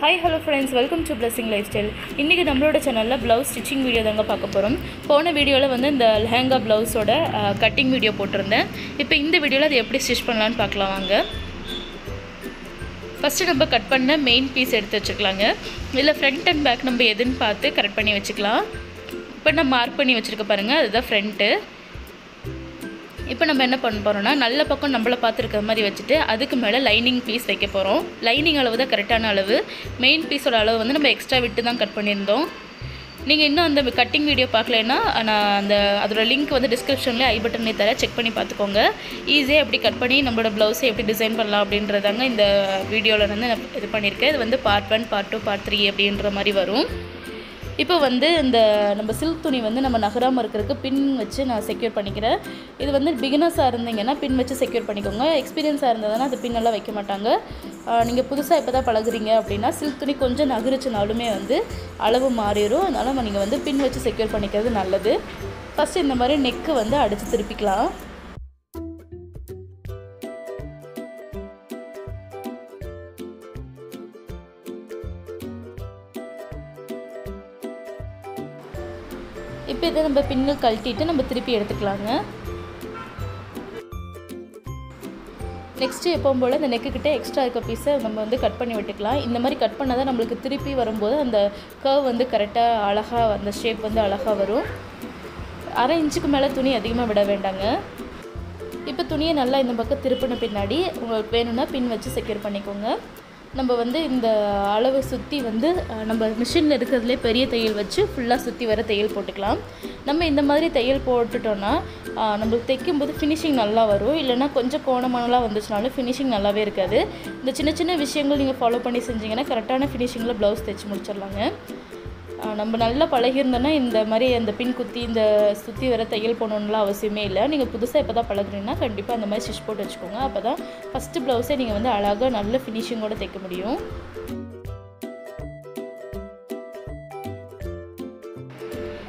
Hi hello friends welcome to blessing lifestyle இன்றைக்கி நம்மளோட சேனலில் ப்ளவுஸ் ஸ்டிச்சிங் வீடியோ தாங்க பார்க்க போகிறோம் போன வீடியோவில் வந்து இந்த லெஹங்கா ப்ளவுஸோட கட்டிங் வீடியோ போட்டிருந்தேன். இப்போ இந்த வீடியோவில் அதை எப்படி ஸ்டிச் பண்ணலான்னு பார்க்கலாம் வாங்க. ஃபஸ்ட்டு நம்ம கட் பண்ண மெயின் பீஸ் எடுத்து வச்சுக்கலாங்க. இதில் ஃப்ரண்ட் அண்ட் பேக் நம்ம எதுன்னு பார்த்து கரெக்ட் பண்ணி வச்சுக்கலாம். இப்போ நான் மார்க் பண்ணி வச்சுருக்க பாருங்கள் அதுதான் ஃப்ரண்ட்டு இப்போ நம்ம என்ன பண்ண போகிறோம்னா நல்ல பக்கம் நம்மளை பார்த்துருக்கிற மாதிரி வச்சுட்டு அதுக்கு மேலே லைனிங் பீஸ் வைக்க போகிறோம் லைனிங் அளவு தான் கரெக்டான அளவு. மெயின் பீஸோட அளவு வந்து நம்ம எக்ஸ்ட்ரா விட்டு தான் கட் பண்ணியிருந்தோம். நீங்கள் இன்னும் அந்த கட்டிங் வீடியோ பார்க்கலன்னா நான் அந்த அதோட லிங்க் வந்து டிஸ்கிரிப்ஷன்லேயே ஐ பட்டன்லேயே தர செக் பண்ணி பார்த்துக்கோங்க. ஈஸியாக எப்படி கட் பண்ணி நம்மளோட ப்ளவுஸை எப்படி டிசைன் பண்ணலாம் அப்படின்றதாங்க இந்த வீடியோவில் வந்து நான் இது பண்ணியிருக்கேன். இது வந்து part one part two part three அப்படின்ற மாதிரி வரும். இப்போ வந்து இந்த நம்ம சில்க் துணி வந்து நம்ம நகராமல் இருக்கிறதுக்கு பின் வச்சு நான் செக்யூர் பண்ணிக்கிறேன். இது வந்து பிகினர்ஸாக இருந்தீங்கன்னா பின் வச்சு செக்யூர் பண்ணிக்கோங்க. எக்ஸ்பீரியன்ஸாக இருந்ததுன்னா அது பின்னெல்லாம் வைக்க மாட்டாங்க. நீங்கள் புதுசாக இப்போ தான் பழகுறீங்க அப்படின்னா சில்க் துணி கொஞ்சம் நகரிச்சுனாலுமே வந்து அளவு மாறிடும். அதனால் நீங்கள் வந்து பின் வச்சு செக்யூர் பண்ணிக்கிறது நல்லது. ஃபஸ்ட்டு இந்த மாதிரி நெக்கு வந்து அடித்து திருப்பிக்கலாம். நம்ம பின்னு கழட்டிட்டு நம்ம திருப்பி எடுத்துக்கலாங்க. நெக்ஸ்ட்டு எப்பவும் போல் அந்த நெக்குக்கிட்ட எக்ஸ்ட்ரா இருக்க பீஸை நம்ம வந்து கட் பண்ணி விட்டுக்கலாம். இந்த மாதிரி கட் பண்ணால் தான் நம்மளுக்கு திருப்பி வரும்போது அந்த கர்வ் வந்து கரெக்டாக அழகாக அந்த ஷேப் வந்து அழகாக வரும். அரை இன்ச்சுக்கு மேலே துணி அதிகமாக விட வேண்டாங்க. இப்போ துணியை நல்லா இந்த பக்கம் திருப்பின பின்னாடி உங்களுக்கு வேணும்னா பின் வச்சு செக்யூர் பண்ணிக்கோங்க. நம்ம வந்து இந்த அளவு சுற்றி வந்து நம்ம மிஷினில் இருக்கிறதுலே பெரிய தையல் வச்சு ஃபுல்லாக சுற்றி வர தையல் போட்டுக்கலாம். நம்ம இந்த மாதிரி தையல் போட்டுட்டோன்னா நம்மளுக்கு தைக்கும்போது ஃபினிஷிங் நல்லா வரும். இல்லைனா கொஞ்சம் கோணமானலாம் வந்துச்சுனாலும் ஃபினிஷிங் நல்லாவே இருக்காது. இந்த சின்ன சின்ன விஷயங்கள் நீங்கள் ஃபாலோ பண்ணி செஞ்சீங்கன்னா கரெக்டான ஃபினிஷிங்கில் ப்ளவுஸ் தைச்சி முடிச்சிடலாங்க. நம்ம நல்லா பழகிருந்தோன்னா இந்த மாதிரி அந்த பின் குத்தி இந்த சுற்றி வர தையல் போடணுன்னுலாம் அவசியமே இல்லை. நீங்கள் புதுசாக இப்போ தான் பழகுறீங்கன்னா கண்டிப்பாக அந்த மாதிரி ஸ்டிச் போட்டு வச்சுக்கோங்க. அப்போ தான் ஃபஸ்ட்டு ப்ளவுஸே நீங்கள் வந்து அழகாக நல்ல ஃபினிஷிங்கோடு தைக்க முடியும்.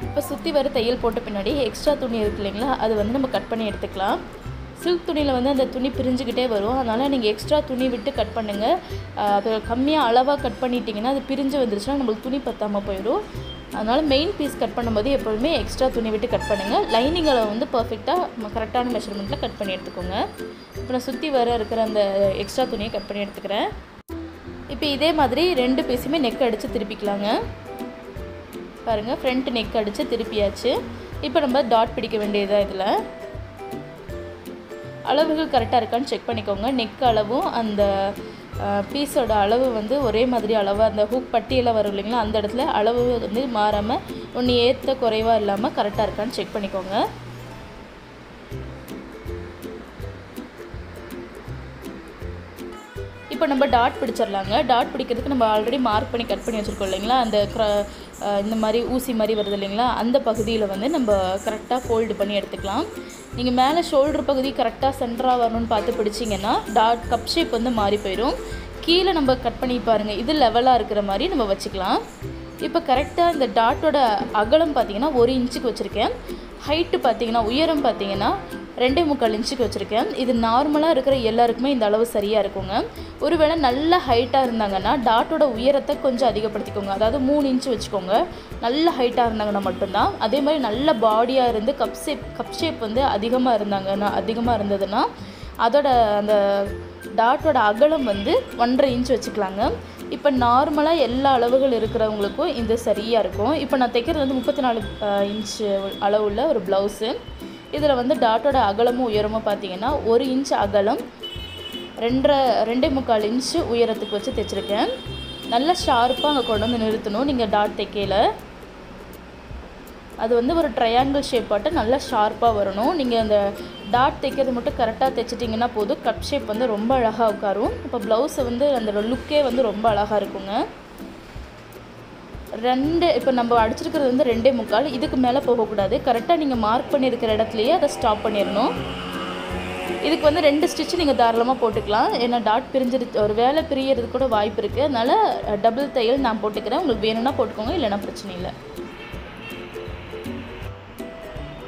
இப்போ சுற்றி வர தையல் போட்ட பின்னாடி எக்ஸ்ட்ரா துணி இருக்கு இல்லைங்களா? அது வந்து நம்ம கட் பண்ணி எடுத்துக்கலாம். சில்க் துணியில் வந்து அந்த துணி பிரிஞ்சுக்கிட்டே வரும். அதனால் நீங்கள் எக்ஸ்ட்ரா துணி விட்டு கட் பண்ணுங்கள் அது கம்மியாக அளவாக கட் பண்ணிட்டீங்கன்னா அது பிரிஞ்சு வந்துருச்சுன்னா நம்மளுக்கு துணி பற்றாமல் போயிடும். அதனால் மெயின் பீஸ் கட் பண்ணும்போது எப்பொழுதுமே எக்ஸ்ட்ரா துணி விட்டு கட் பண்ணுங்கள் லைனிங் அளவு வந்து பர்ஃபெக்டாக கரெக்டான மெஷர்மெண்ட்டில் கட் பண்ணி எடுத்துக்கோங்க. இப்போ நான் சுற்றி வர இருக்கிற அந்த எக்ஸ்ட்ரா துணியை கட் பண்ணி எடுத்துக்கிறேன். இப்போ இதே மாதிரி ரெண்டு பீஸுமே நெக் அடித்து திருப்பிக்கலாங்க. பாருங்கள் ஃப்ரண்ட் நெக் அடித்து திருப்பியாச்சு. இப்போ நம்ம டாட் பிடிக்க வேண்டியதாக இதில். அளவுகள் கரெக்டாக இருக்கான்னு செக் பண்ணிக்கோங்க. நெக் அளவும் அந்த பீஸோட அளவு வந்து ஒரே மாதிரி அளவு அந்த ஹூக் பட்டியெல்லாம் வரும் இல்லைங்களா? அந்த இடத்துல அளவு வந்து மாறாமல் ஒன்று ஏற்ற குறைவாக இல்லாமல் கரெக்டாக இருக்கான்னு செக் பண்ணிக்கோங்க. இப்போ நம்ம டாட் பிடிச்சிடலாங்க. டாட் பிடிக்கிறதுக்கு நம்ம ஆல்ரெடி மார்க் பண்ணி கட் பண்ணி வச்சுருக்கோம் இல்லைங்களா? அந்த இந்த மாதிரி ஊசி மாதிரி வருது இல்லைங்களா? அந்த பகுதியில் வந்து நம்ம கரெக்டாக ஃபோல்டு பண்ணி எடுத்துக்கலாம். நீங்கள் மேலே ஷோல்டர் பகுதி கரெக்டாக சென்டராக வரணும்னு பார்த்து பிடிச்சிங்கன்னா டாட் கப் ஷேப் வந்து மாறி போயிடும் கீழே நம்ம கட் பண்ணி பாருங்கள் இது லெவலாக இருக்கிற மாதிரி நம்ம வச்சுக்கலாம். இப்போ கரெக்டாக இந்த டாட்டோட அகலம் பார்த்தீங்கன்னா ஒரு இன்ச்சுக்கு வச்சுருக்கேன். ஹைட்டு பார்த்தீங்கன்னா உயரம் பார்த்தீங்கன்னா ரெண்டே முக்கால் இன்ச்சுக்கு வச்சுருக்கேன். இது நார்மலாக இருக்கிற எல்லாருக்குமே இந்த அளவு சரியாக இருக்குங்க. ஒருவேளை நல்ல ஹைட்டாக இருந்தாங்கன்னா டாட்டோட உயரத்தை கொஞ்சம் அதிகப்படுத்திக்கோங்க. அதாவது மூணு இன்ச்சு வச்சுக்கோங்க. நல்ல ஹைட்டாக இருந்தாங்கன்னா மட்டும்தான். அதே மாதிரி நல்ல பாடியாக இருந்து கப் ஷேப் கப் ஷேப் வந்து அதிகமாக இருந்தாங்கன்னா அதிகமாக இருந்ததுன்னா அதோட அந்த டாட்டோட அகலம் வந்து ஒன்றரை இன்ச் வச்சுக்கலாங்க. இப்போ நார்மலாக எல்லா அளவுகள் இருக்கிறவங்களுக்கும் இது சரியாக இருக்கும். இப்போ நான் தைக்கிறது வந்து முப்பத்தி நாலு இன்ச்சு அளவுள்ள ஒரு ப்ளவுஸு இதில் வந்து டாட்டோட அகலமும் உயரமும் பார்த்தீங்கன்னா ஒரு இன்ச் அகலம் ரெண்டரை ரெண்டே முக்கால் இன்ச்சு உயரத்துக்கு வச்சு தைச்சிருக்கேன். நல்லா ஷார்ப்பாக அங்கே கொண்டு வந்து நிறுத்தணும் நீங்கள் டாட் தைக்கையில். அது வந்து ஒரு ட்ரையாங்கிள் ஷேப் ஆட்டு நல்லா ஷார்ப்பாக வரணும். நீங்கள் அந்த டாட் தைக்கிறது மட்டும் கரெக்டாக தைச்சிட்டிங்கன்னா போதும். கப் ஷேப் வந்து ரொம்ப அழகாக உட்காரும். இப்போ ப்ளவுஸை வந்து அந்த லுக்கே வந்து ரொம்ப அழகாக இருக்குங்க. ரெண்டு இப்போ நம்ம அடிச்சிருக்கிறது வந்து ரெண்டே முக்கால். இதுக்கு மேலே போகக்கூடாது. கரெக்டாக நீங்கள் மார்க் பண்ணியிருக்கிற இடத்துலையே அதை ஸ்டாப் பண்ணிடணும். இதுக்கு வந்து ரெண்டு ஸ்டிச் நீங்கள் தாராளமாக போட்டுக்கலாம். ஏன்னா டாட் பிரிஞ்சிரு ஒரு வேலை பிரியறது கூட வாய்ப்பு இருக்குது அதனால் டபுள் தையல் நான் போட்டுக்கிறேன். உங்களுக்கு வேணும்னா போட்டுக்கோங்க இல்லைனா பிரச்சனை இல்லை.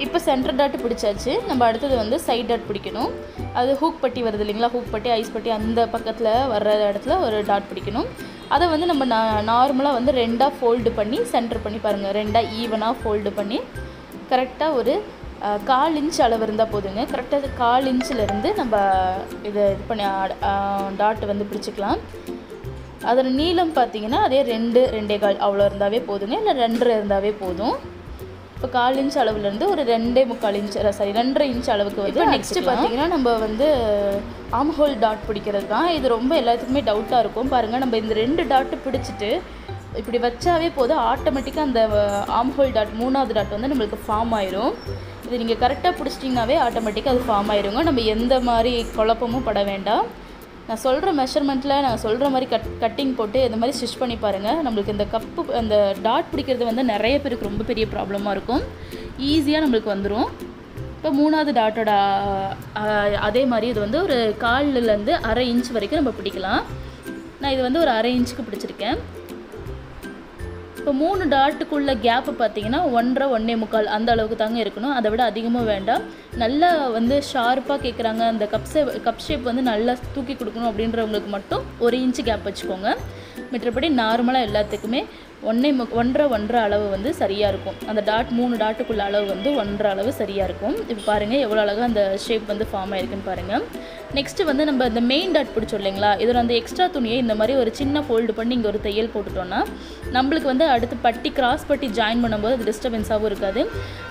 இப்போ சென்டர் டாட் பிடிச்சாச்சு. நம்ம அடுத்தது வந்து சைட் டாட் பிடிக்கணும். அது ஹூக் பட்டி வருது இல்லைங்களா? ஹூக் பட்டி ஐஸ் பட்டி அந்த பக்கத்தில் வர்ற இடத்துல ஒரு டாட் பிடிக்கணும். அதை வந்து நம்ம நார்மலாக வந்து ரெண்டாக ஃபோல்டு பண்ணி சென்டர் பண்ணி பாருங்கள் ரெண்டாக ஈவனாக ஃபோல்டு பண்ணி கரெக்டாக ஒரு கால் இன்ச் அளவு இருந்தால் போதுங்க. கரெக்டாக கால் இன்ச்சிலேருந்து நம்ம இதை இது பண்ணி டாட் வந்து பிடிச்சிக்கலாம் அதோட நீளம் பார்த்தீங்கன்னா அதே ரெண்டு ரெண்டே கால் அவ்வளோ இருந்தாவே போதுங்க. இல்லை ரெண்டரை இருந்தாவே போதும். இப்போ கால் இன்ச் அளவுலேருந்து ஒரு ரெண்டே முக்கால் இன்ச் சாரி ரெண்டரை இன்ச் அளவுக்கு வந்து நெக்ஸ்ட்டு பார்த்தீங்கன்னா நம்ம வந்து ஆம்ஹோல் டாட் பிடிக்கிறது தான். இது ரொம்ப எல்லாத்துக்குமே டவுட்டாக இருக்கும். பாருங்கள் நம்ம இந்த ரெண்டு டாட்டு பிடிச்சிட்டு இப்படி வச்சாவே போதும். ஆட்டோமேட்டிக்காக அந்த ஆம்ஹோல் டாட் மூணாவது டாட் வந்து நம்மளுக்கு ஃபார்ம் ஆயிரும். இது நீங்கள் கரெக்டாக பிடிச்சிட்டிங்கனாவே ஆட்டோமேட்டிக்காக அது ஃபார்ம் ஆயிருங்க. நம்ம எந்த மாதிரி குழப்பமும் பட வேண்டாம். நான் சொல்கிற மெஷர்மெண்ட்டில் நான் சொல்கிற மாதிரி கட் கட்டிங் போட்டு இந்த மாதிரி ஸ்டிச் பண்ணி பாருங்கள் நம்மளுக்கு இந்த கப்பு அந்த டாட் பிடிக்கிறது வந்து நிறைய பேருக்கு ரொம்ப பெரிய ப்ராப்ளமாக இருக்கும். ஈஸியாக நம்மளுக்கு வந்துடும் இப்போ மூணாவது டாட்டோட அதே மாதிரி இது வந்து ஒரு கால்லேருந்து அரை இன்ச் வரைக்கும் நம்ம பிடிக்கலாம். நான் இது வந்து ஒரு அரை இன்ச்சுக்கு பிடிச்சிருக்கேன். இப்போ மூணு டாட்டுக்குள்ள கேப்பு பார்த்தீங்கன்னா ஒன்றரை ஒன்றே முக்கால் அந்த அளவுக்கு தாங்க இருக்கணும். அதை விட அதிகமாக வேண்டாம். நல்லா வந்து ஷார்ப்பாக கேட்குறாங்க அந்த கப் ஷேப் கப் ஷேப் வந்து நல்லா தூக்கி கொடுக்கணும் அப்படின்றவங்களுக்கு மட்டும் ஒரு இன்ச்சு கேப் வச்சுக்கோங்க. மற்றபடி நார்மலாக எல்லாத்துக்குமே ஒன்றை மு ஒன்றரை ஒன்றரை அளவு வந்து சரியாக இருக்கும். அந்த டாட் மூணு டாட்டுக்குள்ள அளவு வந்து ஒன்றரை அளவு சரியாக இருக்கும். இப்போ பாருங்கள் எவ்வளோ அழகாக அந்த ஷேப் வந்து ஃபார்ம் ஆயிருக்குன்னு பாருங்கள் நெக்ஸ்ட்டு வந்து நம்ம இந்த மெயின் டாட் பிடிச்சோம் இல்லைங்களா? இதில் அந்த எக்ஸ்ட்ரா துணியை இந்த மாதிரி ஒரு சின்ன ஃபோல்டு பண்ணி இங்கே ஒரு தையல் போட்டுட்டோன்னா நம்மளுக்கு வந்து அடுத்து பட்டி கிராஸ் பட்டி ஜாயின் பண்ணும்போது அது டிஸ்டர்பன்ஸாகவும் இருக்காது.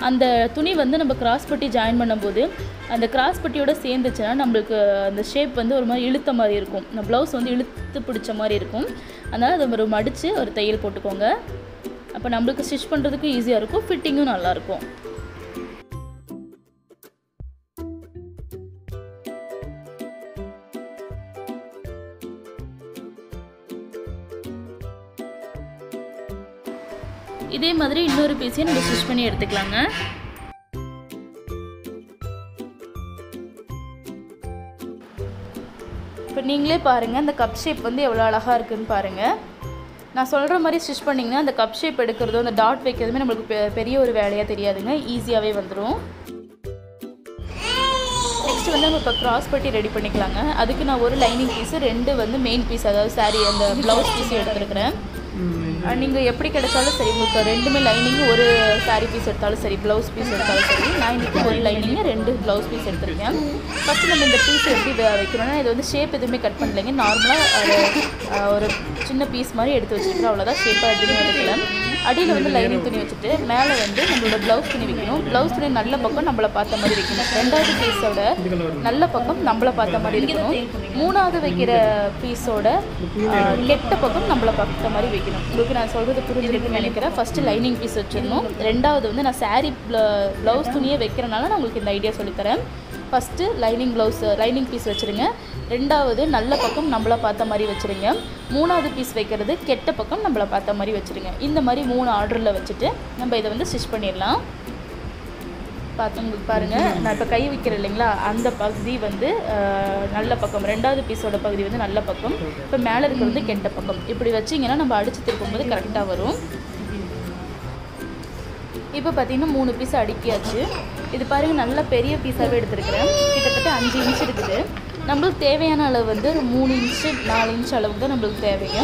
அந்த துணி வந்து நம்ம கிராஸ் பட்டி ஜாயின் பண்ணும்போது அந்த கிராஸ் பட்டியோட சேர்ந்துச்சுன்னா நம்மளுக்கு அந்த ஷேப் வந்து ஒரு மாதிரி இழுத்த மாதிரி இருக்கும். இந்த ப்ளவுஸ் வந்து இழுத்து பிடிச்ச மாதிரி இருக்கும். அதனால் அதை ஒரு மடித்து ஒரு தையல் போட்டுக்கோங்க. அப்போ நம்மளுக்கு ஸ்டிச் பண்ணுறதுக்கும் ஈஸியாக இருக்கும் ஃபிட்டிங்கும் நல்லாயிருக்கும் இதே மாதிரி இன்னொரு பீஸையும் நம்ம ஸ்டிச் பண்ணி எடுத்துக்கலாங்க. நீங்களே பாருங்கள் அந்த கப் ஷேப் வந்து எவ்வளோ அழகாக இருக்குன்னு பாருங்கள் நான் சொல்கிற மாதிரி ஸ்டிச் பண்ணிங்கன்னா அந்த கப் ஷேப் எடுக்கிறதோ அந்த டாட் வைக்கிறதுமே நம்மளுக்கு பெ- பெரிய ஒரு வேலையாக தெரியாதுங்க. ஈஸியாகவே வந்துடும் நெக்ஸ்ட் வந்து நம்ம இப்போ கிராஸ் பட்டி ரெடி பண்ணிக்கலாங்க. அதுக்கு நான் ஒரு லைனிங் பீஸு ரெண்டு வந்து மெயின் பீஸ் அதாவது சாரீ அந்த ப்ளவுஸ் பீஸ் எடுத்துருக்கிறேன். நீங்கள் எப்படி கிடைச்சாலும் சரி உங்களுக்கு ரெண்டுமே லைனிங் ஒரு சாரீ பீஸ் எடுத்தாலும் சரி ப்ளவுஸ் பீஸ் எடுத்தாலும் சரி நான் இன்னைக்கு ஒரு லைனிங்கு ரெண்டு ப்ளவுஸ் பீஸ் எடுத்திருக்கேன். ஃபஸ்ட்டு நம்ம இந்த பீஸ் எப்படி வைக்கிறோன்னா இது வந்து ஷேப் எதுவுமே கட் பண்ணலைங்க. நார்மலாக ஒரு சின்ன பீஸ் மாதிரி எடுத்து வச்சுருக்கோம் அவ்வளோதான் ஷேப்பாக எதுவுமே எடுக்கல. அடியில் வந்து லைனிங் துணி வச்சுட்டு மேலே வந்து நம்மளோட ப்ளவுஸ் துணி வைக்கணும். ப்ளவுஸ் துணி நல்ல பக்கம் நம்மளை பார்த்த மாதிரி வைக்கணும். ரெண்டாவது பீஸோட நல்ல பக்கம் நம்மளை பார்த்த மாதிரி இருக்கணும். மூணாவது வைக்கிற பீஸோட கெட்ட பக்கம் நம்மளை பார்த்த மாதிரி வைக்கணும். உங்களுக்கு நான் சொல்கிறது புரிஞ்சுருக்குன்னு நினைக்கிறேன். ஃபஸ்ட்டு லைனிங் பீஸ் வச்சிடணும். ரெண்டாவது வந்து நான் சாரீ ப்ளவுஸ் துணியே வைக்கிறனால நான் உங்களுக்கு இந்த ஐடியா சொல்லித்தரேன் first lining blouse lining piece வச்சுருங்க. ரெண்டாவது நல்ல பக்கம் நம்மளை பார்த்த மாதிரி வச்சுருங்க. மூணாவது பீஸ் வைக்கிறது கெட்ட பக்கம் நம்மளை பார்த்த மாதிரி வச்சுருங்க. இந்த மாதிரி மூணு ஆர்டரில் வச்சுட்டு நம்ம இதை வந்து ஸ்டிச் பண்ணிடலாம். பார்த்து உங்களுக்கு பாருங்கள் நான் இப்போ கை வைக்கிறேன் இல்லைங்களா? அந்த பகுதி வந்து நல்ல பக்கம். ரெண்டாவது பீஸோட பகுதி வந்து நல்ல பக்கம். இப்போ மேலே இருக்கிறது கெட்ட பக்கம். இப்படி வச்சிங்கன்னா நம்ம அடிச்சு திருப்பும்போது கரெக்டாக வரும். இப்போ பார்த்தீங்கன்னா மூணு பீஸ் அடுக்கியாச்சு. இது பாருங்கள் நல்ல பெரிய பீஸாகவே எடுத்துருக்குறேன். கிட்டத்தட்ட அஞ்சு இன்ச் இருக்குது. நம்மளுக்கு தேவையான அளவு வந்து ஒரு மூணு இன்ச்சு நாலு இன்ச் அளவுக்கு தான் நம்மளுக்கு தேவைங்க.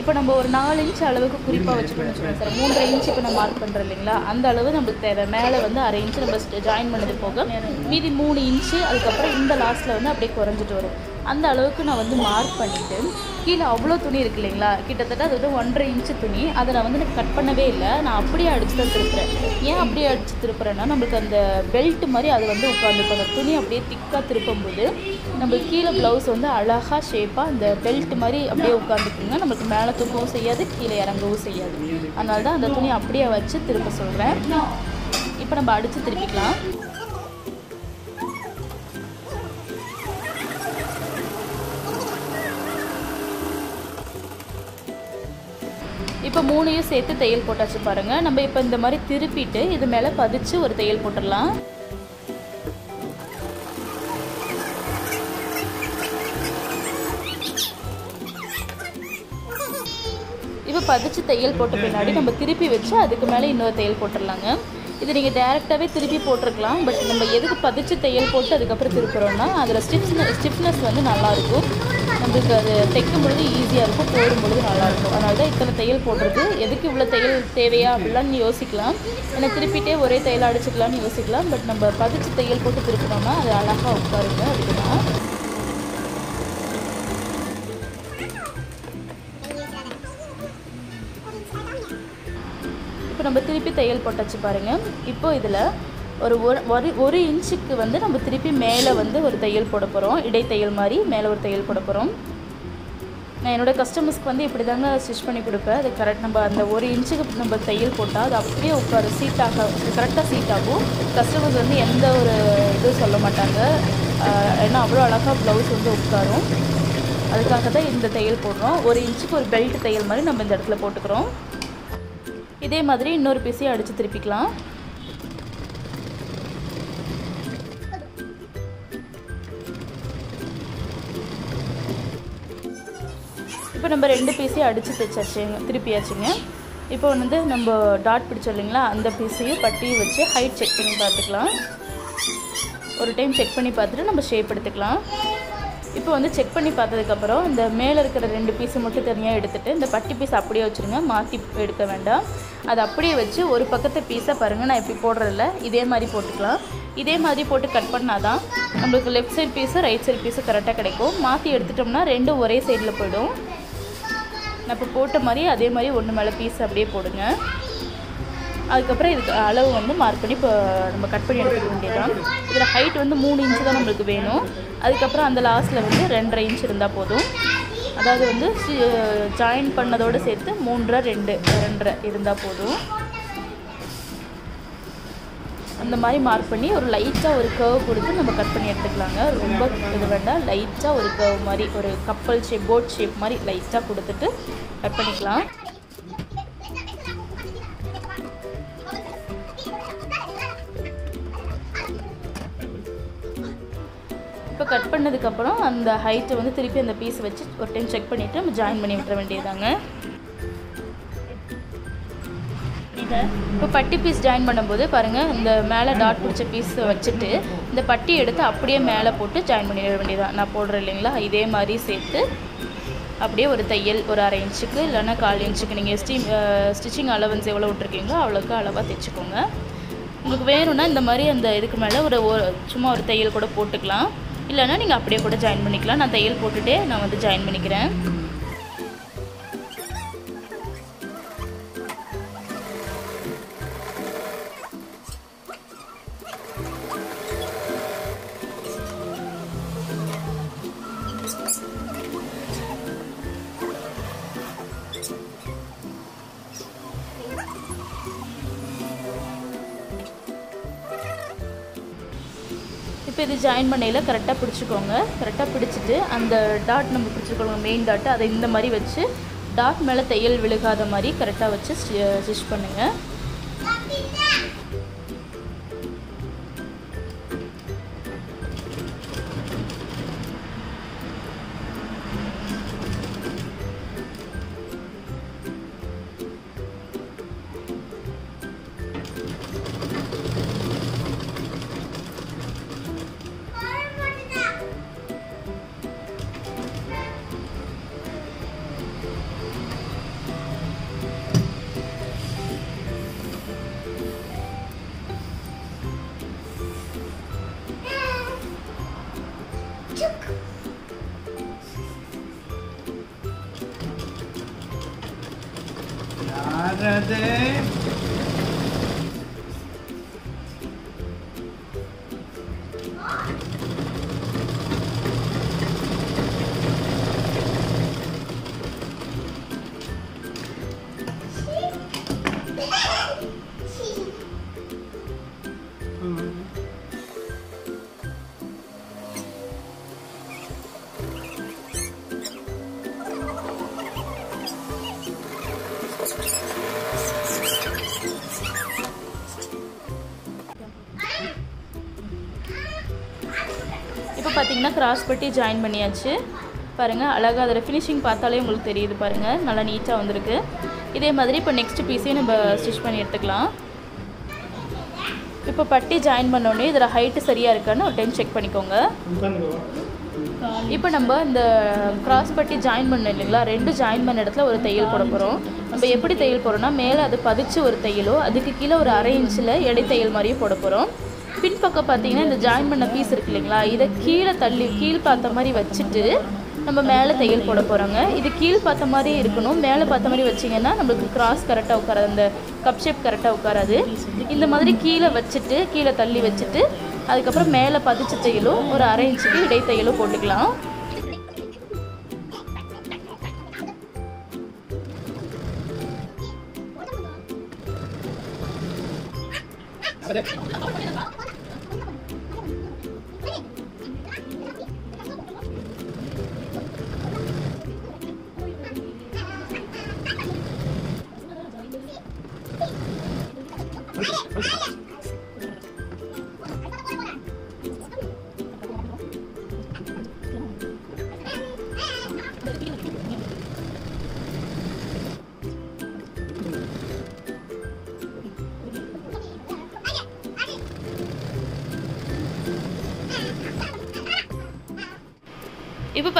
இப்போ நம்ம ஒரு நாலு இன்ச் அளவுக்கு குறிப்பாக வச்சுக்கணும்னு வச்சுக்கோங்க சார். மூன்றரை இன்ச் இப்போ நான் மார்க் பண்ணுறோம் இல்லைங்களா? அந்த அளவு நம்மளுக்கு தேவை. மேலே வந்து அரை இன்ச்சு நம்ம ஜாயின் பண்ணது போக மீதி மூணு இன்ச்சு அதுக்கப்புறம் இந்த லாஸ்ட்டில் வந்து அப்படியே குறைஞ்சிட்டு வரும். அந்த அளவுக்கு நான் வந்து மார்க் பண்ணிவிட்டு கீழே அவ்வளோ துணி இருக்கு இல்லைங்களா? கிட்டத்தட்ட அது வந்து ஒன்றரை இன்ச்சு துணி. அதை நான் வந்து கட் பண்ணவே இல்லை. நான் அப்படியே அடிச்சு தான் திருப்புறேன். ஏன் அப்படியே அடித்து திருப்புறேன்னா நம்மளுக்கு அந்த பெல்ட் மாதிரி அது வந்து உட்காந்துருக்கும் அந்த துணி அப்படியே திக்காக திருப்பும்போது நம்மளுக்கு கீழே ப்ளவுஸ் வந்து அழகாக ஷேப்பாக அந்த பெல்ட் மாதிரி அப்படியே உட்காந்துக்குங்க நம்மளுக்கு மேலே தூக்கவும் செய்யாது கீழே இறங்கவும் செய்யாது. அதனால தான் அந்த துணி அப்படியே வச்சு திருப்ப சொல்கிறேன் இப்போ நம்ம அடித்து திருப்பிக்கலாம். இப்போ மூணையும் சேர்த்து தையல் போட்டாச்சு பாருங்கள் நம்ம இப்போ இந்த மாதிரி திருப்பிட்டு இது மேலே பதிச்சு ஒரு தையல் போட்டுடலாம். இப்போ பதிச்சு தையல் போட்ட பின்னாடி நம்ம திருப்பி வச்சு அதுக்கு மேலே இன்னொரு தையல் போட்டுடலாங்க. இது நீங்கள் டேரெக்டாகவே திருப்பி போட்டிருக்கலாம். பட் நம்ம எதுக்கு பதிச்சு தையல் போட்டு அதுக்கப்புறம் திருப்புறோம்னா அதில் ஸ்டிப்ஸ்ன ஸ்டிஃப்னஸ் வந்து நல்லாயிருக்கும் நம்மளுக்கு அது தைக்கும் பொழுது ஈஸியாக இருக்கும் போடும் பொழுது நல்லாயிருக்கும். அதனால தான் இத்தனை தையல் போடுறது எதுக்கு இவ்வளோ தையல் தேவையா அப்படிலாம் நீ யோசிக்கலாம். ஏன்னா திருப்பிட்டே ஒரே தையல் அடிச்சுக்கலாம்னு யோசிக்கலாம். பட் நம்ம பதிச்சு தையல் போட்டு திருப்பினோம்னா அது அழகாக உட்காருங்க அதுக்கு தான் இப்போ நம்ம திருப்பி தையல் போட்டாச்சு பாருங்கள் இப்போ இதில் ஒரு ஒரு ஒரு ஒரு இன்ச்சுக்கு வந்து நம்ம திருப்பி மேலே வந்து ஒரு தையல் போட போகிறோம் இடைத்தையல் மாதிரி மேலே ஒரு தையல் போட போகிறோம் நான் என்னோடய கஸ்டமர்ஸ்க்கு வந்து இப்படி தாங்க ஸ்டிச் பண்ணி கொடுப்பேன். அது கரெக்ட் நம்ம அந்த ஒரு இன்ச்சுக்கு நம்ம தையல் போட்டால் அது அப்படியே உட்காரு சீட் ஆக கரெக்டாக சீட் ஆகும். கஸ்டமர்ஸ் வந்து எந்த ஒரு இதுவும் சொல்ல மாட்டாங்க. ஏன்னா அவ்வளோ அழகாக ப்ளவுஸ் வந்து உட்காரும். அதுக்காக தான் இந்த தையல் போடுறோம். ஒரு இன்ச்சுக்கு ஒரு பெல்ட் தையல் மாதிரி நம்ம இந்த இடத்துல போட்டுக்கிறோம். இதே மாதிரி இன்னொரு பீஸையும் அடித்து திருப்பிக்கலாம். இப்போ நம்ம ரெண்டு பீஸையும் அடித்து தைச்சாச்சுங்க திருப்பியாச்சுங்க. இப்போ வந்து நம்ம டாட் பிடிச்சோம் இல்லைங்களா அந்த பீஸையும் பட்டியும் வச்சு ஹைட் செக் பண்ணி பார்த்துக்கலாம். ஒரு டைம் செக் பண்ணி பார்த்துட்டு நம்ம ஷேப் எடுத்துக்கலாம். இப்போ வந்து செக் பண்ணி பார்த்ததுக்கப்புறம் இந்த மேலே இருக்கிற ரெண்டு பீஸை மட்டும் தனியாக எடுத்துகிட்டு இந்த பட்டி பீஸ் அப்படியே வச்சுருங்க மாற்றி எடுக்க வேண்டாம். அதை அப்படியே வச்சு ஒரு பக்கத்து பீஸை பாருங்கள் நான் இப்படி போடுறதில்ல இதே மாதிரி போட்டுக்கலாம். இதே மாதிரி போட்டு கட் பண்ணால் தான் நம்மளுக்கு left side piece right side piece கரெக்டாக கிடைக்கும். மாற்றி எடுத்துட்டோம்னா ரெண்டும் ஒரே சைடில் போயிடும். நான் இப்போ போட்ட மாதிரி அதே மாதிரி ஒன்று மேலே பீஸ் அப்படியே போடுங்க. அதுக்கப்புறம் இதுக்கு அளவு வந்து மார்க் பண்ணி இப்போ நம்ம கட் பண்ணி எடுத்துக்க வேண்டியதான் இதில் ஹைட் வந்து மூணு இன்ச்சு தான் நம்மளுக்கு வேணும். அதுக்கப்புறம் அந்த லாஸ்ட்டில் வந்து ரெண்டரை இன்ச் இருந்தால் போதும். அதாவது வந்து ஜாயின் பண்ணதோடு சேர்த்து மூன்றரை ரெண்டு ரெண்டரை இருந்தால் போதும். அந்த மாதிரி மார்க் பண்ணி ஒரு லைட்டாக ஒரு கர்வ் கொடுத்து நம்ம கட் பண்ணி எடுத்துக்கலாங்க. ரொம்ப இது வேண்டாம். லைட்டாக ஒரு கர்வ் மாதிரி ஒரு கப்பல் ஷேப் போட் ஷேப் மாதிரி லைட்டாக கொடுத்துட்டு கட் பண்ணிக்கலாம். இப்போ கட் பண்ணதுக்கப்புறம் அந்த ஹைட்டை வந்து திருப்பி அந்த பீஸ் வச்சு ஒரு டைம் செக் பண்ணிவிட்டு நம்ம ஜாயின் பண்ணி விட்டுற வேண்டியதாங்க இப்போ பட்டி பீஸ் ஜாயின் பண்ணும்போது பாருங்கள் இந்த மேலே டாட் பிடிச்ச பீஸ் வச்சுட்டு இந்த பட்டி எடுத்து அப்படியே மேலே போட்டு ஜாயின் பண்ணிட வேண்டியதான் நான் போடுறேன் இல்லைங்களா? இதே மாதிரி சேர்த்து அப்படியே ஒரு தையல் ஒரு அரை இன்ச்சுக்கு இல்லைன்னா கால் இன்ச்சுக்கு. நீங்கள் ஸ்டீம் ஸ்டிச்சிங் அலவன்ஸ் எவ்வளோ விட்ருக்கீங்களோ அவ்வளோக்கு அளவாக தைச்சிக்கோங்க. உங்களுக்கு வேணும்னா இந்த மாதிரி அந்த இதுக்கு மேலே ஒரு ஒரு சும்மா ஒரு தையல் கூட போட்டுக்கலாம். இல்லைன்னா நீங்கள் அப்படியே கூட ஜாயின் பண்ணிக்கலாம். நான் தையல் போட்டுகிட்டே நான் வந்து ஜாயின் பண்ணிக்கிறேன். ஜாயின் பண்ணையில் கரெக்டாக பிடிச்சிக்கோங்க. கரெக்டாக பிடிச்சிட்டு அந்த டாட் நம்ம பிடிச்சிக்கோங்க மெயின் டாட்டு அதை இந்த மாதிரி வச்சு டாட் மேலே தையல் விழுகாத மாதிரி கரெக்டாக வச்சு ஸ்டிச் பண்ணுங்கள் இப்போ பார்த்தீங்கன்னா கிராஸ் பட்டி ஜாயின் பண்ணியாச்சு. பாருங்கள் அழகாக அதில் ஃபினிஷிங் பார்த்தாலே உங்களுக்கு தெரியுது பாருங்கள் நல்லா நீட்டாக வந்திருக்கு. இதே மாதிரி இப்போ நெக்ஸ்ட் பீஸையும் நம்ம ஸ்டிச் பண்ணி எடுத்துக்கலாம். இப்போ பட்டி ஜாயின் பண்ணோடனே இதில் ஹைட்டு சரியாக இருக்கான்னு ஒரு டைம் செக் பண்ணிக்கோங்க. இப்போ நம்ம இந்த கிராஸ் பட்டி ஜாயின் பண்ணோம் இல்லைங்களா? ரெண்டு ஜாயின் பண்ண இடத்துல ஒரு தையல் போட போகிறோம் நம்ம எப்படி தையல் போகிறோம்னா மேலே அது பதிச்சு ஒரு தையலோ அதுக்கு கீழே ஒரு அரை இன்ச்சில் எடை தையல் மாதிரியும் போட போகிறோம் பின்பக்கம் பார்த்தீங்கன்னா இந்த ஜாயின் பண்ண பீஸ் இருக்கு இல்லைங்களா? இதை கீழே தள்ளி கீழ் பார்த்த மாதிரி வச்சுட்டு நம்ம மேலே தையல் போட போகிறோங்க இது கீழ் பார்த்த மாதிரி இருக்கணும். மேலே பார்த்த மாதிரி வச்சிங்கன்னா நம்மளுக்கு கிராஸ் கரெக்டாக உட்காராது. அந்த கப் ஷேப் கரெக்டாக உட்காராது. இந்த மாதிரி கீழே வச்சுட்டு கீழே தள்ளி வச்சுட்டு அதுக்கப்புறம் மேலே பதிச்ச தையலும் ஒரு அரை இன்ச்சுக்கு இடைத்தையலும் போட்டுக்கலாம். இப்போ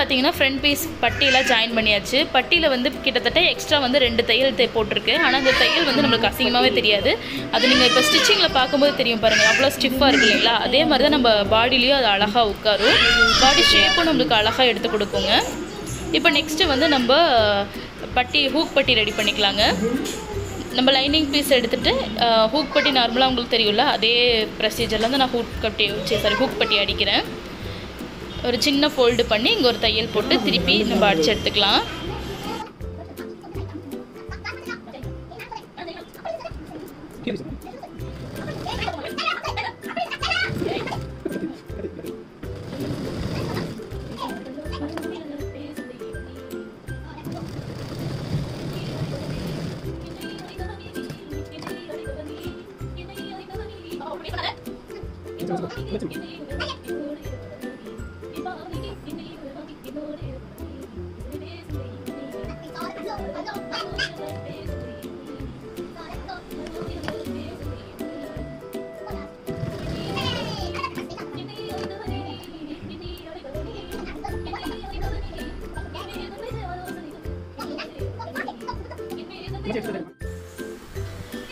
பார்த்தீங்கன்னா ஃப்ரண்ட் பீஸ் பட்டியெல்லாம் ஜாயின் பண்ணியாச்சு. பட்டியில் வந்து கிட்டத்தட்ட எக்ஸ்ட்ரா வந்து ரெண்டு தையல் தே போட்டிருக்கு. ஆனால் அந்த தையல் வந்து நம்மளுக்கு அசிங்கமாகவே தெரியாது. அது நீங்கள் இப்போ ஸ்டிச்சிங்கில் பார்க்கும்போது தெரியும் பாருங்கள் அவ்வளோ ஸ்டிஃபாக இருக்கு இல்லைங்களா? அதே மாதிரி தான் நம்ம பாடிலையும் அது அழகாக உட்காரும். பாடி ஷேப்பும் நம்மளுக்கு அழகாக எடுத்து கொடுக்குங்க. இப்போ நெக்ஸ்ட்டு வந்து நம்ம பட்டி ஹூக் பட்டி ரெடி பண்ணிக்கலாங்க. நம்ம லைனிங் பீஸ் எடுத்துகிட்டு ஹூக் பட்டி நார்மலாக உங்களுக்கு தெரியும்ல? அதே ப்ரொசீஜரில் வந்து நான் ஹூக் கட்டி சாரி ஹூக் பட்டி அடிக்கிறேன். ஒரு சின்ன ஃபோல்டு பண்ணி இங்கே ஒரு தையல் போட்டு திருப்பி நம்ம அடிச்சு எடுத்துக்கலாம்.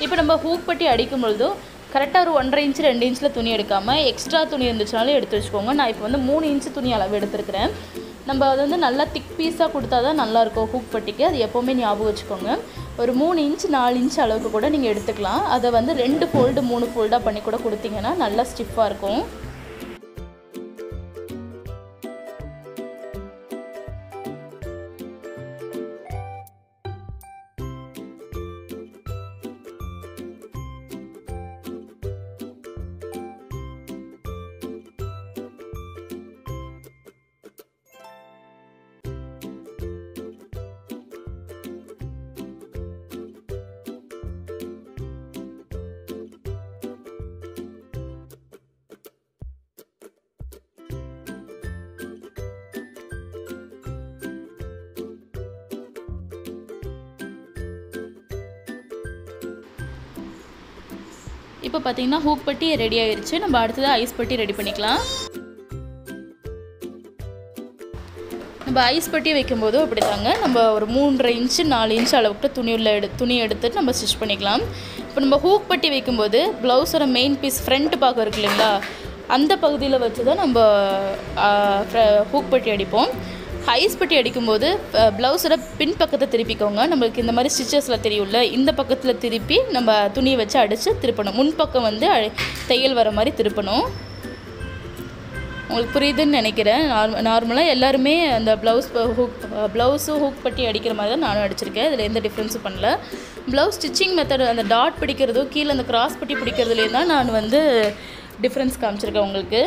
இப்போ நம்ம ஹூக் பட்டி அடிக்கும் பொழுதும் கரெக்டாக ஒரு ஒன்றரை இன்ச்சு ரெண்டு இன்ச்சில் துணி எடுக்காமல் எக்ஸ்ட்ரா துணி இருந்துச்சுனாலும் எடுத்து வச்சுக்கோங்க. நான் இப்போ வந்து மூணு இன்ச்சு துணி அளவு எடுத்துருக்கிறேன். நம்ம அது வந்து நல்லா திக் பீஸாக கொடுத்தா தான் நல்லாயிருக்கும் ஹூக் பட்டிக்கு. அது எப்போவுமே ஞாபகம் வச்சுக்கோங்க. ஒரு மூணு இன்ச் நாலு இன்ச் அளவுக்கு கூட நீங்கள் எடுத்துக்கலாம். அதை வந்து ரெண்டு ஃபோல்டு மூணு ஃபோல்டாக பண்ணி கூட கொடுத்தீங்கன்னா நல்லா ஸ்டிஃபாக இருக்கும். இப்போ பார்த்தீங்கன்னா ஹூக் பட்டி ரெடி ஆயிருச்சு. நம்ம அடுத்தது ஐஸ் பட்டி ரெடி பண்ணிக்கலாம். நம்ம ஐஸ் பட்டி வைக்கும்போது அப்படி தாங்க நம்ம ஒரு மூன்றரை இன்ச்சு நாலு இன்ச்சு அளவுக்கு துணியில் எடு துணி எடுத்துட்டு நம்ம ஸ்டிச் பண்ணிக்கலாம். இப்போ நம்ம ஹூக் பட்டி வைக்கும்போது ப்ளவுஸோட மெயின் பீஸ் ஃப்ரண்ட் பார்க்க இருக்கு இல்லைங்களா? அந்த பகுதியில் வச்சு தான் நம்ம ஹூக் பட்டி அடிப்போம். ஐஸ் பட்டி அடிக்கும்போது ப்ளவுஸோட பின் பக்கத்தை திருப்பிக்கோங்க. நம்மளுக்கு இந்த மாதிரி ஸ்டிச்சஸில் தெரியும்ல இந்த பக்கத்தில் திருப்பி நம்ம துணியை வச்சு அடித்து திருப்பணும். முன்பக்கம் வந்து தையல் வர மாதிரி திருப்பணும். உங்களுக்கு புரியுதுன்னு நினைக்கிறேன். நார்ம நார்மலாக எல்லாருமே அந்த ப்ளவுஸ் ஹூக் ப்ளவுஸும் ஹூக் பட்டி அடிக்கிற மாதிரி தான் நானும் அடிச்சிருக்கேன். இதில் எந்த டிஃப்ரென்ஸும் பண்ணல. ப்ளவுஸ் ஸ்டிச்சிங் மெத்தட் அந்த டாட் பிடிக்கிறதோ கீழே அந்த கிராஸ் பட்டி பிடிக்கிறதுலேயும் தான் நான் வந்து டிஃப்ரென்ஸ் காமிச்சிருக்கேன் உங்களுக்கு.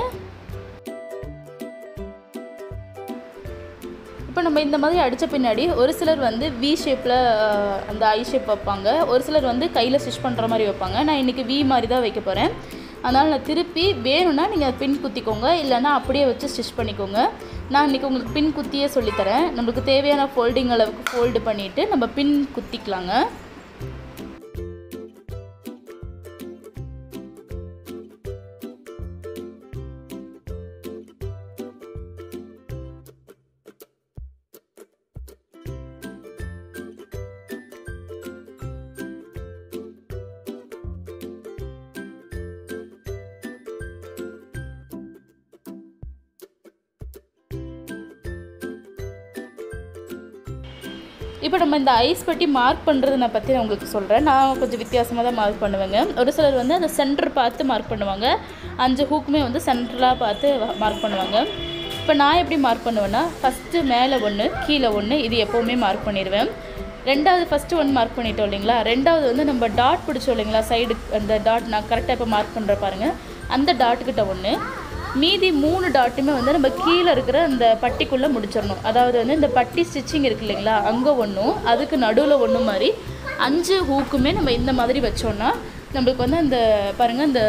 நம்ம இந்த மாதிரி அடித்த பின்னாடி ஒரு சிலர் வந்து வி ஷேப்பில் அந்த ஐ ஷேப் வைப்பாங்க. ஒரு சிலர் வந்து கையில் ஸ்டிச் பண்ணுற மாதிரி வைப்பாங்க. நான் இன்றைக்கி வி மாதிரி தான் வைக்க போகிறேன் அதனால் நான் திருப்பி வேணும்னா நீங்கள் பின் குத்திக்கோங்க. இல்லைன்னா அப்படியே வச்சு ஸ்டிச் பண்ணிக்கோங்க. நான் இன்றைக்கி உங்களுக்கு பின் குத்தியே சொல்லித்தரேன் நம்மளுக்கு தேவையான ஃபோல்டிங் அளவுக்கு ஃபோல்டு பண்ணிவிட்டு நம்ம பின் குத்திக்கலாங்க. நம்ம இந்த ஐஸ் பட்டி மார்க் பண்ணுறது நான் பற்றி நான் உங்களுக்கு சொல்கிறேன் நான் கொஞ்சம் வித்தியாசமாக தான் மார்க் பண்ணுவேங்க. ஒரு சிலர் வந்து அந்த சென்டர் பார்த்து மார்க் பண்ணுவாங்க. அஞ்சு ஹூக்குமே வந்து சென்டராக பார்த்து மார்க் பண்ணுவாங்க. இப்போ நான் எப்படி மார்க் பண்ணுவேன்னா ஃபஸ்ட்டு மேலே ஒன்று கீழே ஒன்று இது எப்போவுமே மார்க் பண்ணிடுவேன். ரெண்டாவது ஃபஸ்ட்டு ஒன் மார்க் பண்ணிட்டோம் இல்லைங்களா? ரெண்டாவது வந்து நம்ம டாட் பிடிச்சோம் இல்லைங்களா? சைடு அந்த டாட் நான் கரெக்டாக இப்போ மார்க் பண்ணுற பாருங்கள் அந்த டாட்டுக்கிட்ட ஒன்று மீதி மூணு டாட்டுமே வந்து நம்ம கீழே இருக்கிற அந்த பட்டிக்குள்ளே முடிச்சிடணும். அதாவது வந்து இந்த பட்டி ஸ்டிச்சிங் இருக்கு இல்லைங்களா? அங்கே ஒன்றும் அதுக்கு நடுவில் ஒன்று மாதிரி அஞ்சு ஹூக்குமே நம்ம இந்த மாதிரி வச்சோன்னா நம்மளுக்கு வந்து அந்த பாருங்கள் அந்த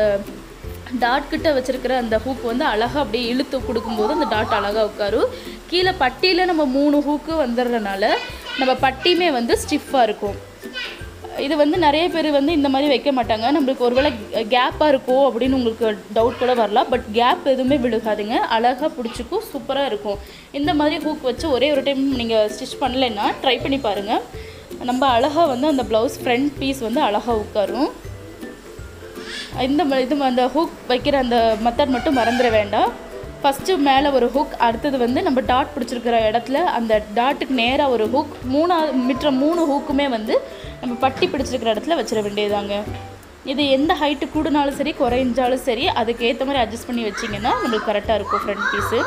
டாட் கிட்ட வச்சுருக்கிற அந்த ஹூக் வந்து அழகாக அப்படியே இழுத்து கொடுக்கும்போது அந்த டாட் அழகாக உட்காரும். கீழே பட்டியில் நம்ம மூணு ஹூக்கு வந்துடுறதுனால நம்ம பட்டியுமே வந்து ஸ்டிஃபாக இருக்கும். இது வந்து நிறைய பேர் வந்து இந்த மாதிரி வைக்க மாட்டாங்க. நம்மளுக்கு ஒருவேளை கேப்பாக இருக்கோ அப்படின்னு உங்களுக்கு டவுட் கூட வரலாம். பட் கேப் எதுவுமே விழுகாதுங்க. அழகாக பிடிச்சிக்கும் சூப்பராக இருக்கும். இந்த மாதிரி ஹூக் வச்சு ஒரே ஒரு டைம் நீங்கள் ஸ்டிச் பண்ணலைன்னா ட்ரை பண்ணி பாருங்கள் நம்ம அழகாக வந்து அந்த ப்ளவுஸ் ஃப்ரண்ட் பீஸ் வந்து அழகாக உட்காரும். இந்த இது அந்த ஹூக் வைக்கிற அந்த மெத்தட் மட்டும் மறந்துட வேண்டாம். ஃபஸ்ட்டு மேலே ஒரு ஹுக் அடுத்தது வந்து நம்ம டாட் பிடிச்சிருக்கிற இடத்துல அந்த டாட்டுக்கு நேராக ஒரு ஹுக் மூணாவது மிற்ற மூணு ஹூக்குமே வந்து நம்ம பட்டி பிடிச்சிருக்கிற இடத்துல வச்சிட வேண்டியதாங்க இது எந்த ஹைட்டு கூடுனாலும் சரி குறைஞ்சாலும் சரி அதுக்கு ஏற்ற மாதிரி அட்ஜஸ்ட் பண்ணி வச்சிங்கன்னா நம்மளுக்கு கரெக்டாக இருக்கும் ஃப்ரண்ட் பீஸு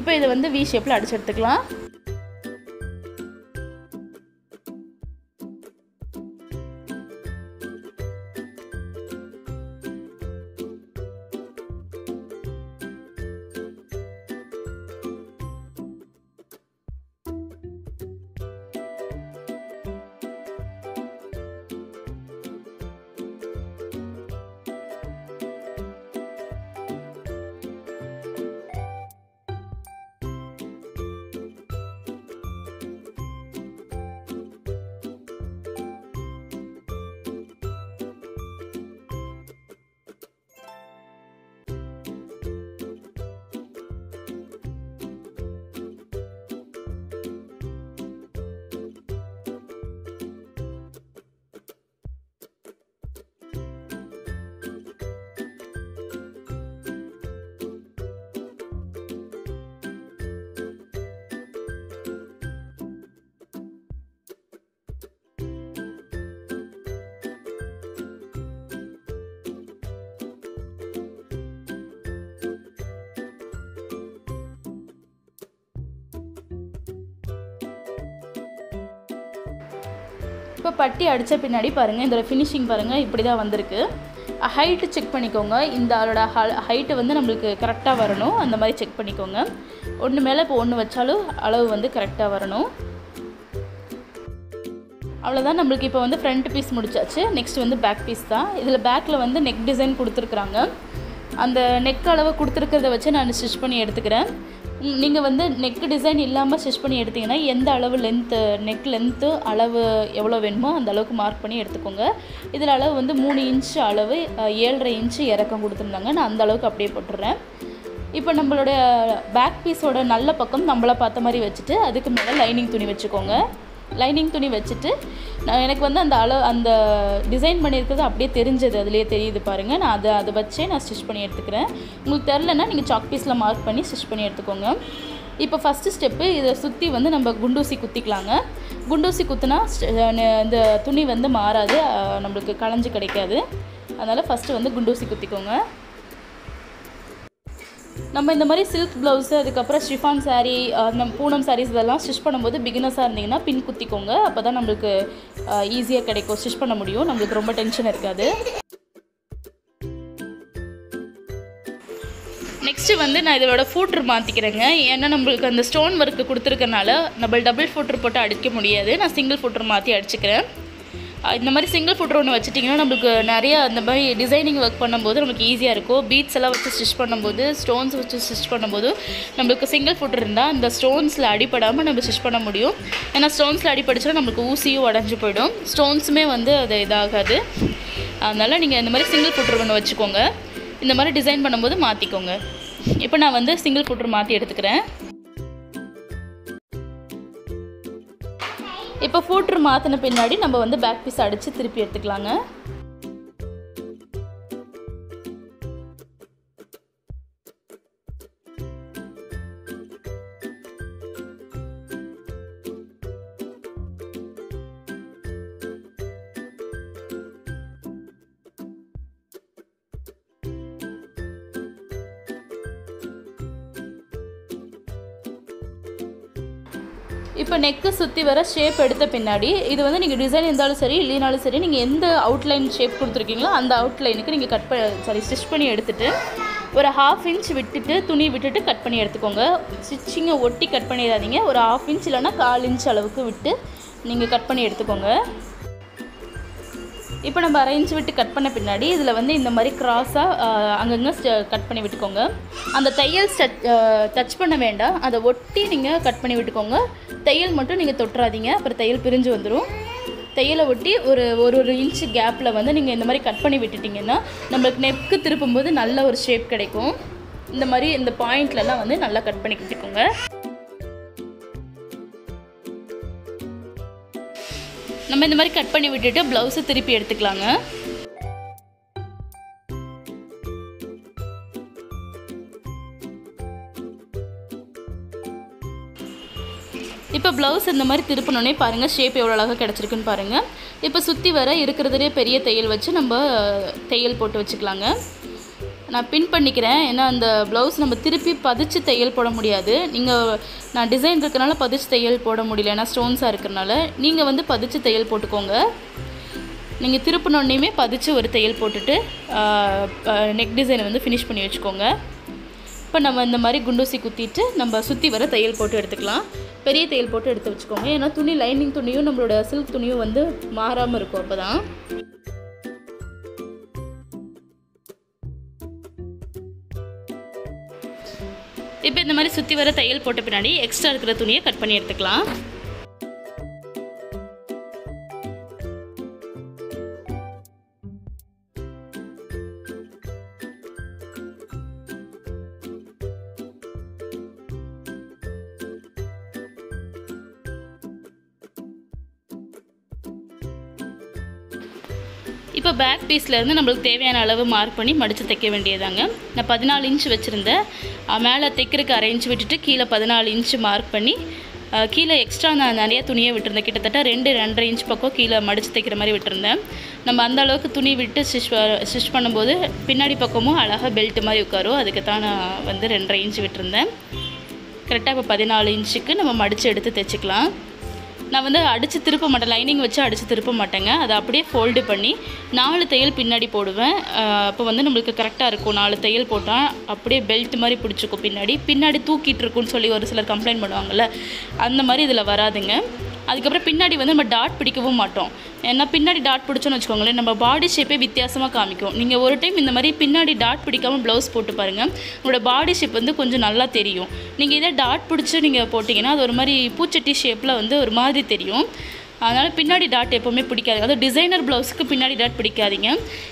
இப்போ இதை வந்து வி ஷேப்பில் அடிச்சு எடுத்துக்கலாம். இப்போ பட்டி அடித்த பின்னாடி பாருங்கள் இதோட ஃபினிஷிங் பாருங்கள் இப்படி தான் வந்திருக்கு ஹைட்டு செக் பண்ணிக்கோங்க. இந்த அதோட ஹைட்டு வந்து நம்மளுக்கு கரெக்டாக வரணும். அந்த மாதிரி செக் பண்ணிக்கோங்க. ஒன்று மேலே இப்போ ஒன்று வச்சாலும் அளவு வந்து கரெக்டாக வரணும். அவ்வளோதான் நம்மளுக்கு இப்போ வந்து ஃப்ரண்ட் பீஸ் முடிச்சாச்சு. நெக்ஸ்ட் வந்து பேக் பீஸ் தான். இதில் பேக்கில் வந்து நெக் டிசைன் கொடுத்துருக்குறாங்க. அந்த நெக் அளவு கொடுத்துருக்கிறத வச்சு நான் ஸ்டிச் பண்ணி எடுத்துக்கிறேன். நீங்கள் வந்து நெக் டிசைன் இல்லாமல் ஸ்டிச் பண்ணி எடுத்தீங்கன்னா எந்த அளவு லென்த்து நெக் லென்த்து அளவு எவ்வளோ வேணுமோ அந்த அளவுக்கு மார்க் பண்ணி எடுத்துக்கோங்க. இதில் அளவு வந்து மூணு இன்ச்சு அளவு ஏழரை இன்ச்சு இறக்கம் கொடுத்துருந்தாங்க. நான் அந்த அளவுக்கு அப்படியே போட்டுடுறேன் இப்போ நம்மளோட பேக் பீஸோட நல்ல பக்கம் நம்மளை பார்த்த மாதிரி வச்சுட்டு அதுக்கு மேலே லைனிங் துணி வச்சுக்கோங்க. லைனிங் துணி வச்சுட்டு நான் எனக்கு வந்து அந்த அளவு அந்த டிசைன் பண்ணியிருக்கிறது அப்படியே தெரிஞ்சது அதுலேயே தெரியுது பாருங்கள் நான் அதை அதை வச்சே நான் ஸ்டிச் பண்ணி எடுத்துக்கிறேன். உங்களுக்கு தெரிலனா நீங்கள் சாக் பீஸில் மார்க் பண்ணி ஸ்டிச் பண்ணி எடுத்துக்கோங்க. இப்போ ஃபஸ்ட்டு ஸ்டெப்பு இதை சுற்றி வந்து நம்ம குண்டூசி குத்திக்கலாங்க. குண்டூசி குத்துனா இந்த துணி வந்து மாறாது. நம்மளுக்கு களைஞ்சு கிடைக்காது. அதனால் ஃபஸ்ட்டு வந்து குண்டூசி குத்திக்கோங்க. நம்ம இந்த மாதிரி சில்க் ப்ளவுஸு அதுக்கப்புறம் ஷிஃபான் சாரீ அந்த பூனம் சாரீஸ் இதெல்லாம் ஸ்டிச் பண்ணும்போது பிகினஸாக இருந்தீங்கன்னா பின் குத்திக்கோங்க. அப்போ தான் நம்மளுக்கு ஈஸியாக கிடைக்கும். ஸ்டிச் பண்ண முடியும். நம்மளுக்கு ரொம்ப டென்ஷன் இருக்காது. நெக்ஸ்ட்டு வந்து நான் இதோட ஃபூட்ரு மாற்றிக்கிறேங்க ஏன்னா நம்மளுக்கு அந்த ஸ்டோன் ஒர்க்கு கொடுத்துருக்கனால நம்ம டபுள் ஃபூட்ரு போட்டு அடிக்க முடியாது. நான் சிங்கிள் ஃபூட்ரு மாற்றி அடிச்சுக்கிறேன். இந்த மாதிரி சிங்கிள் ஃபுட்ரு ஒன்று வச்சுட்டிங்கன்னா நம்மளுக்கு நிறையா அந்த மாதிரி டிசைனிங் ஒர்க் பண்ணும்போது நமக்கு ஈஸியாக இருக்கும். பீட்ஸ் எல்லாம் வச்சு ஸ்டிச் பண்ணும்போது ஸ்டோன்ஸ் வச்சு ஸ்டிச் பண்ணும்போது நம்மளுக்கு சிங்கிள் ஃபுட்ரு இருந்தால் அந்த ஸ்டோன்ஸில் அடிப்படாமல் நம்ம ஸ்டிச் பண்ண முடியும். ஏன்னா ஸ்டோன்ஸில் அடிப்படிச்சா நம்மளுக்கு ஊசியும் உடஞ்சி போயிடும். ஸ்டோன்ஸுமே வந்து அது இதாகாது. அதனால் நீங்கள் இந்த மாதிரி சிங்கிள் ஃபுட்ரு ஒன்று வச்சுக்கோங்க. இந்த மாதிரி டிசைன் பண்ணும்போது மாற்றிக்கோங்க இப்போ நான் வந்து சிங்கிள் ஃபுட்ரு மாற்றி எடுத்துக்கிறேன். இப்போ ஃபூட்ரு மாற்றின பின்னாடி நம்ம வந்து பேக் பீஸ் அடித்து திருப்பி எடுத்துக்கலாங்க. இப்போ நெக்கு சுற்றி வர ஷேப் எடுத்த பின்னாடி இது வந்து நீங்கள் டிசைன் இருந்தாலும் சரி இல்லைனாலும் சரி நீங்கள் எந்த அவுட்லைன் ஷேப் கொடுத்துருக்கீங்களோ அந்த அவுட்லைனுக்கு நீங்கள் கட் ப சாரி ஸ்டிச் பண்ணி எடுத்துகிட்டு ஒரு ஹாஃப் இன்ச் விட்டுட்டு துணி விட்டுட்டு கட் பண்ணி எடுத்துக்கோங்க. ஸ்டிச்சிங்கை ஒட்டி கட் பண்ணிடாதீங்க. ஒரு ஹாஃப் இன்ச் இல்லைன்னா கால் இன்ச் அளவுக்கு விட்டு நீங்கள் கட் பண்ணி எடுத்துக்கோங்க. இப்போ நம்ம அரை இன்ச் விட்டு கட் பண்ண பின்னாடி இதில் வந்து இந்த மாதிரி க்ராஸாக அங்கங்கே கட் பண்ணி விட்டுக்கோங்க. அந்த தையல் டச் பண்ண வேண்டாம். அதை ஒட்டி நீங்கள் கட் பண்ணி விட்டுக்கோங்க. தையல் மட்டும் நீங்கள் தொட்டுறாதீங்க. அப்புறம் தையல் பிரிஞ்சு வந்துடும் தையலை ஒட்டி ஒரு ஒரு ஒரு இன்ச்சு கேப்பில் வந்து நீங்கள் இந்த மாதிரி கட் பண்ணி விட்டுட்டிங்கன்னா நம்மளுக்கு நெக்கு திருப்பும்போது நல்ல ஒரு ஷேப் கிடைக்கும். இந்த மாதிரி இந்த பாயிண்ட்லலாம் வந்து நல்லா கட் பண்ணி கொடுத்துக்கோங்க. நம்ம இந்த மாதிரி கட் பண்ணி விட்டுட்டு ப்ளவுஸை திருப்பி எடுத்துக்கலாங்க. ப்ளவுஸ் இந்த மாதிரி திருப்பினோடனே பாருங்கள் ஷேப் எவ்வளோ அழகாக கிடச்சிருக்குன்னு பாருங்கள் இப்போ சுற்றி வர இருக்கிறதுலே பெரிய தையல் வச்சு நம்ம தையல் போட்டு வச்சுக்கலாங்க. நான் பின் பண்ணிக்கிறேன். ஏன்னா அந்த ப்ளவுஸ் நம்ம திருப்பி பதிச்சு தையல் போட முடியாது. நீங்கள் நான் டிசைன் இருக்கறனால பதிச்சு தையல் போட முடியல. ஏன்னா ஸ்டோன்ஸாக இருக்கிறனால நீங்கள் வந்து பதிச்சு தையல் போட்டுக்கோங்க. நீங்கள் திருப்பினோடனேயுமே பதிச்சு ஒரு தையல் போட்டுட்டு நெக் டிசைனை வந்து ஃபினிஷ் பண்ணி வச்சுக்கோங்க. இப்போ நம்ம இந்த மாதிரி குண்டூசி குத்திட்டு நம்ம சுற்றி வர தையல் போட்டு எடுத்துக்கலாம். பெரிய தையல் போட்டு எடுத்து வச்சுக்கோங்க. ஏன்னா துணி லைனிங் துணியும் நம்மளோட சில்க் துணியும் வந்து மாறாமல் இருக்கும் அப்போ தான் இப்போ இந்த மாதிரி சுற்றி வர தையல் போட்ட பின்னாடி எக்ஸ்ட்ரா இருக்கிற துணியை கட் பண்ணி எடுத்துக்கலாம். இப்போ பேக் பீஸ்லேருந்து நம்மளுக்கு தேவையான அளவு மார்க் பண்ணி மடித்து தைக்க வேண்டியதாங்க. நான் பதினாலு இன்ச் வச்சுருந்தேன். மேலே தைக்கிறதுக்கு அரை இன்ச் விட்டுட்டு கீழே பதினாலு இன்ச் மார்க் பண்ணி கீழே எக்ஸ்ட்ரா நான் நிறைய துணியை விட்டுருந்தேன். கிட்டத்தட்ட ரெண்டு ரெண்டரை இன்ச் பக்கம் கீழே மடித்து தைக்கிற மாதிரி விட்டுருந்தேன். நம்ம அந்த அளவுக்கு துணி விட்டு ஸ்டிச் ஸ்டிச் பண்ணும்போது பின்னாடி பக்கமும் அழகாக பெல்ட் மாதிரி உட்காரும். அதுக்கு தான் நான் வந்து ரெண்டரை இன்ச் விட்டுருந்தேன். கரெக்டாக இப்போ பதினாலு இன்ச்சுக்கு நம்ம மடித்து எடுத்து தைச்சிக்கலாம். நான் வந்து அடித்து திருப்ப மாட்டேன். லைனிங் வச்சு அடித்து திருப்ப மாட்டேங்க. அதை அப்படியே ஃபோல்டு பண்ணி நாலு தையல் பின்னாடி போடுவேன். அப்போ வந்து நம்மளுக்கு கரெக்டாக இருக்கும். நாலு தையல் போட்டால் அப்படியே பெல்ட் மாதிரி பிடிச்சிக்கும் பின்னாடி. பின்னாடி தூக்கிட்டு இருக்குன்னு சொல்லி ஒரு சிலர் கம்ப்ளைண்ட் பண்ணுவாங்கள்ல அந்த மாதிரி இதில் வராதுங்க. அதுக்கப்புறம் பின்னாடி வந்து நம்ம டாட் பிடிக்கவும் மாட்டோம். ஏன்னா பின்னாடி டாட் பிடிச்சோன்னு வச்சுக்கோங்களேன் நம்ம பாடி ஷேப்பே வித்தியாசமாக காமிக்கும். நீங்கள் ஒரு டைம் இந்த மாதிரி பின்னாடி டாட் பிடிக்காம ப்ளவுஸ் போட்டு பாருங்கள் உங்களோட பாடி ஷேப் வந்து கொஞ்சம் நல்லா தெரியும். நீங்கள் இதே டாட் பிடிச்சி நீங்கள் போட்டிங்கன்னா அது ஒரு மாதிரி பூச்சட்டி ஷேப்பில் வந்து ஒரு மாதிரி தெரியும். அதனால் பின்னாடி டாட் எப்போவுமே பிடிக்காது. அதாவது டிசைனர் ப்ளவுஸுக்கு பின்னாடி டாட் பிடிக்காதீங்க.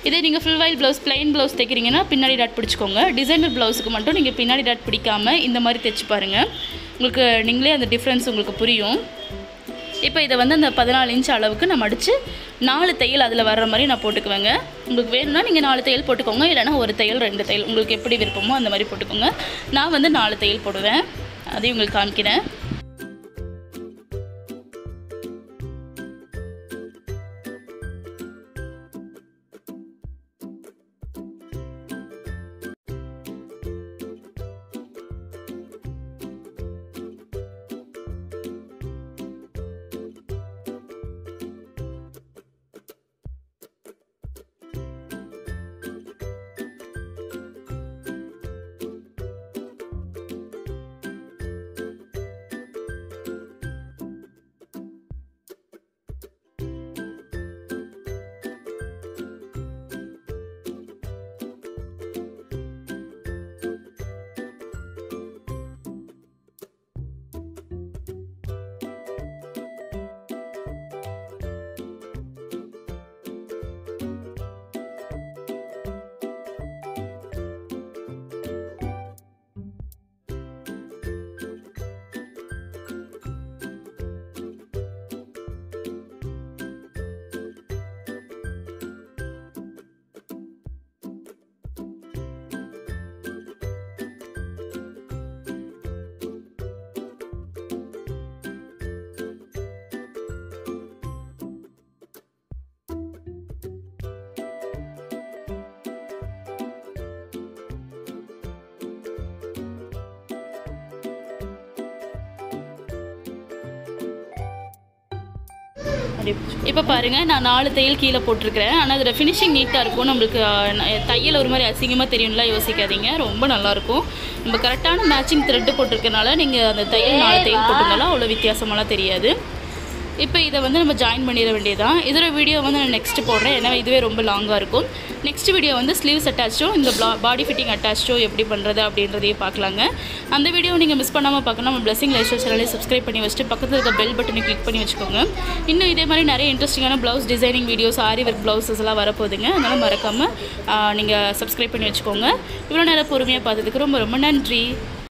இதே நீங்கள் full voile blouse plain blouse தைக்கிறீங்கன்னா பின்னாடி டாட் பிடிச்சிக்கோங்க. டிசைனர் ப்ளவுஸுக்கு மட்டும் நீங்கள் பின்னாடி டாட் பிடிக்காமல் இந்த மாதிரி தைச்சி பாருங்கள் உங்களுக்கு நீங்களே அந்த டிஃப்ரென்ஸ் உங்களுக்கு புரியும். இப்போ இதை வந்து அந்த பதினாலு இன்ச் அளவுக்கு நான் மடித்து நாலு தையல் அதில் வர்ற மாதிரி நான் போட்டுக்குவேங்க. உங்களுக்கு வேணும்னா நீங்கள் நாலு தையல் போட்டுக்கோங்க இல்லைனா ஒரு தையல் ரெண்டு தையல். உங்களுக்கு எப்படி விருப்பமோ அந்த மாதிரி போட்டுக்கோங்க. நான் வந்து நாலு தையல் போடுவேன். அதையும் உங்களுக்கு காமிக்கிறேன். அப்படி இப்போ பாருங்கள் நான் நாலு தையல் கீழே போட்டிருக்கிறேன். ஆனால் அதில் ஃபினிஷிங் நீட்டாக இருக்கும். நம்மளுக்கு தையல் ஒரு மாதிரி அசிங்கமாக தெரியும்லாம் யோசிக்காதீங்க. ரொம்ப நல்லாயிருக்கும் நம்ம கரெக்டான மேட்சிங் த்ரெட்டு போட்டிருக்கனால நீங்கள் அந்த தையல் நாலு தையல் போட்டிருந்தாலும் அவ்வளோ வித்தியாசமாலாம் தெரியாது. இப்போ இதை வந்து நம்ம ஜாயின் பண்ணிட வேண்டியதான் இதோட வீடியோ வந்து நான் நெக்ஸ்ட் போடுறேன். ஏன்னா இதுவே ரொம்ப லாங்காக இருக்கும். நெக்ஸ்ட் வீடியோ வந்து ஸ்லீவ்ஸ் அட்டாச்சும் இந்த பாடி ஃபிட்டிங் அட்டாச்சும் எப்படி பண்ணுறது அப்படின்றதையும் பார்க்கலாங்க. அந்த வீடியோ நீங்கள் மிஸ் பண்ணாமல் பார்க்கணும். நம்ம பிளஸிங் லைஃப் சேனலை சப்ஸ்கிரைப் பண்ணி வச்சுட்டு பக்கத்தில் இருக்க பெல் பட்டனை கிளிக் பண்ணி வச்சுக்கோங்க. இன்னும் இதே மாதிரி நிறைய இன்ட்ரெஸ்டிங்கான blouse designing videos aari work blouses எல்லாம் வரப்போகுதுங்க. அதனால் மறக்காமல் நீங்கள் சப்ஸ்கிரைப் பண்ணி வச்சுக்கோங்க. இவ்வளோ நேரம் பொறுமையாக பார்த்ததுக்கு ரொம்ப ரொம்ப நன்றி.